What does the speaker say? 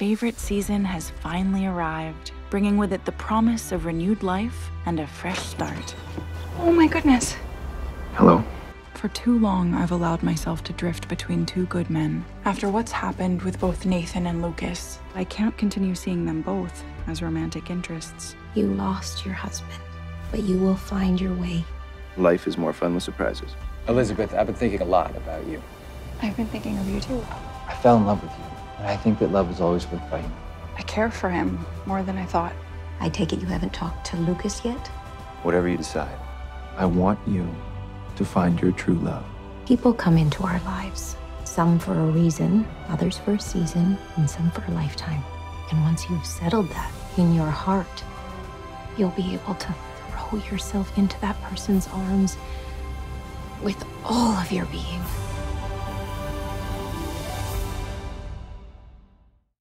favorite season has finally arrived, bringing with it the promise of renewed life and a fresh start. Oh my goodness. Hello? For too long, I've allowed myself to drift between two good men. After what's happened with both Nathan and Lucas, I can't continue seeing them both as romantic interests. You lost your husband, but you will find your way. Life is more fun with surprises. Elizabeth, I've been thinking a lot about you. I've been thinking of you too. I fell in love with you, and I think that love is always worth fighting. I care for him more than I thought. I take it you haven't talked to Lucas yet? Whatever you decide, I want you to find your true love. People come into our lives, some for a reason, others for a season, and some for a lifetime. And once you've settled that in your heart, you'll be able to throw yourself into that person's arms with all of your being.